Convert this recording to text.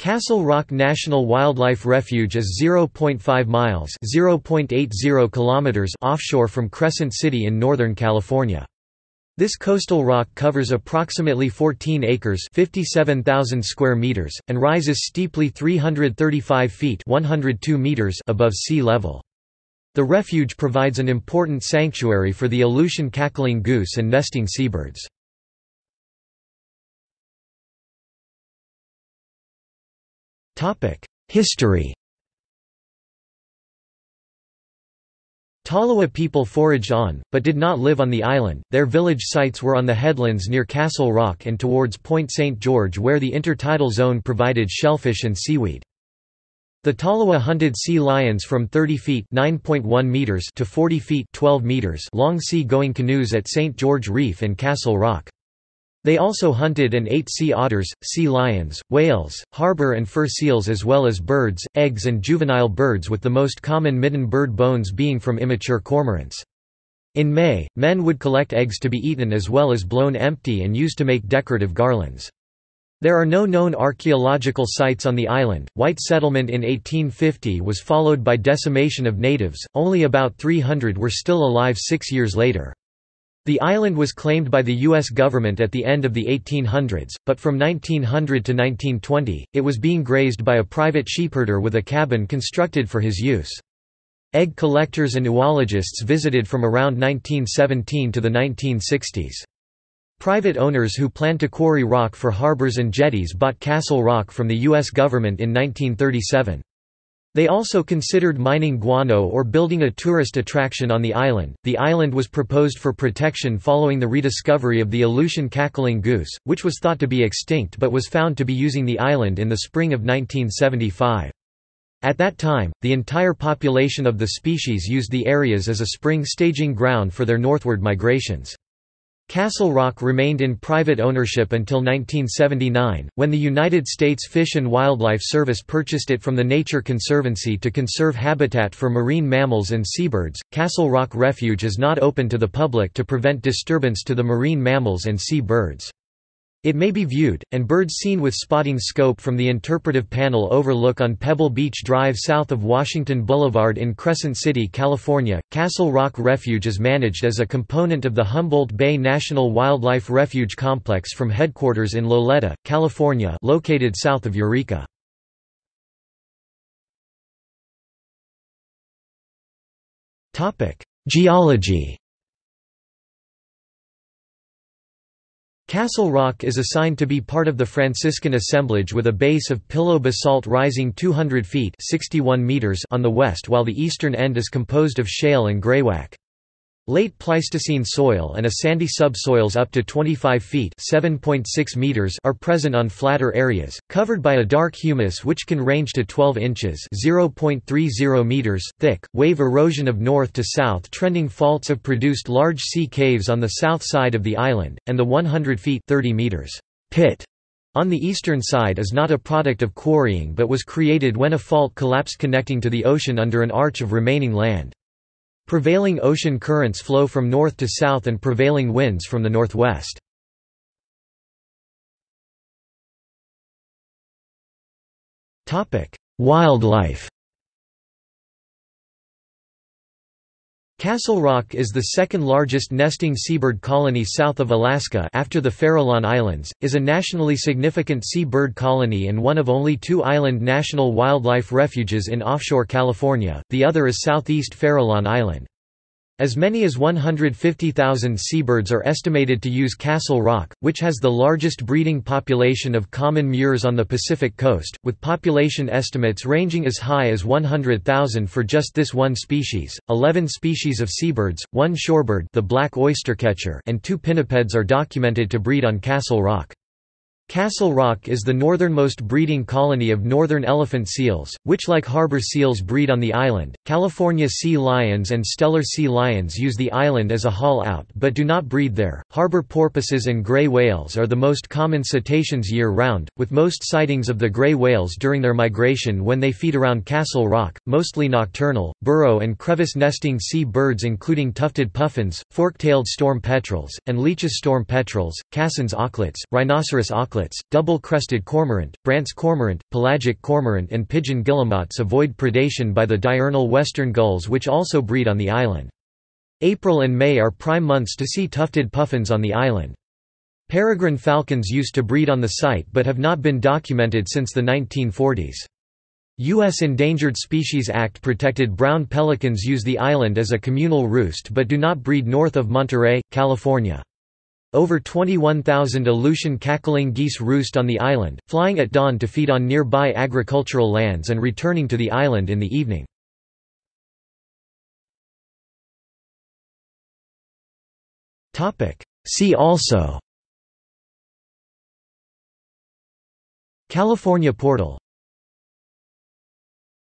Castle Rock National Wildlife Refuge is 0.5 miles (0.80 kilometers) offshore from Crescent City in Northern California. This coastal rock covers approximately 14 acres (57,000 square meters) and rises steeply 335 feet (102 meters) above sea level. The refuge provides an important sanctuary for the Aleutian cackling goose and nesting seabirds. History Tolowa people foraged on, but did not live on the island. Their village sites were on the headlands near Castle Rock and towards Point St. George where the intertidal zone provided shellfish and seaweed. The Tolowa hunted sea lions from 30 feet (9.1 meters) to 40 feet (12 meters) long sea-going canoes at St. George Reef and Castle Rock. They also hunted and ate sea otters, sea lions, whales, harbor and fur seals as well as birds, eggs and juvenile birds with the most common midden bird bones being from immature cormorants. In May, men would collect eggs to be eaten as well as blown empty and used to make decorative garlands. There are no known archaeological sites on the island. White settlement in 1850 was followed by decimation of natives, only about 300 were still alive six years later. The island was claimed by the U.S. government at the end of the 1800s, but from 1900 to 1920, it was being grazed by a private sheepherder with a cabin constructed for his use. Egg collectors and oologists visited from around 1917 to the 1960s. Private owners who planned to quarry rock for harbors and jetties bought Castle Rock from the U.S. government in 1937. They also considered mining guano or building a tourist attraction on the island. The island was proposed for protection following the rediscovery of the Aleutian cackling goose, which was thought to be extinct but was found to be using the island in the spring of 1975. At that time, the entire population of the species used the areas as a spring staging ground for their northward migrations. Castle Rock remained in private ownership until 1979, when the United States Fish and Wildlife Service purchased it from the Nature Conservancy to conserve habitat for marine mammals and seabirds. Castle Rock Refuge is not open to the public to prevent disturbance to the marine mammals and sea birds. It may be viewed, and birds seen with spotting scope from the interpretive panel overlook on Pebble Beach Drive south of Washington Boulevard in Crescent City, California. Castle Rock Refuge is managed as a component of the Humboldt Bay National Wildlife Refuge Complex from headquarters in Loleta, California located south of Eureka. Topic: Geology Castle Rock is assigned to be part of the Franciscan assemblage with a base of pillow basalt rising 200 feet 61 meters on the west while the eastern end is composed of shale and greywacke. Late Pleistocene soil and a sandy subsoils up to 25 feet meters are present on flatter areas, covered by a dark humus which can range to 12 inches meters thick. Wave erosion of north to south trending faults have produced large sea caves on the south side of the island, and the 100 feet 30 meters pit on the eastern side is not a product of quarrying but was created when a fault collapsed connecting to the ocean under an arch of remaining land. Prevailing ocean currents flow from north to south and prevailing winds from the northwest. Wildlife Castle Rock is the second largest nesting seabird colony south of Alaska after the Farallon Islands, is a nationally significant seabird colony and one of only two island national wildlife refuges in offshore California, the other is southeast Farallon Island. As many as 150,000 seabirds are estimated to use Castle Rock, which has the largest breeding population of common murres on the Pacific coast, with population estimates ranging as high as 100,000 for just this one species. 11 species of seabirds, one shorebird, the black oystercatcher, and two pinnipeds are documented to breed on Castle Rock. Castle Rock is the northernmost breeding colony of northern elephant seals, which like harbor seals breed on the island. California sea lions and Steller sea lions use the island as a haul out but do not breed there. Harbor porpoises and gray whales are the most common cetaceans year round, with most sightings of the gray whales during their migration when they feed around Castle Rock, mostly nocturnal. Burrow and crevice nesting sea birds including tufted puffins, fork-tailed storm petrels, and Leach's storm petrels, Cassin's auklets, rhinoceros auklets double-crested cormorant, Brandt's cormorant, pelagic cormorant and pigeon guillemots avoid predation by the diurnal western gulls which also breed on the island. April and May are prime months to see tufted puffins on the island. Peregrine falcons used to breed on the site but have not been documented since the 1940s. U.S. Endangered Species Act protected brown pelicans use the island as a communal roost but do not breed north of Monterey, California. Over 21,000 Aleutian cackling geese roost on the island, flying at dawn to feed on nearby agricultural lands and returning to the island in the evening. See also. California portal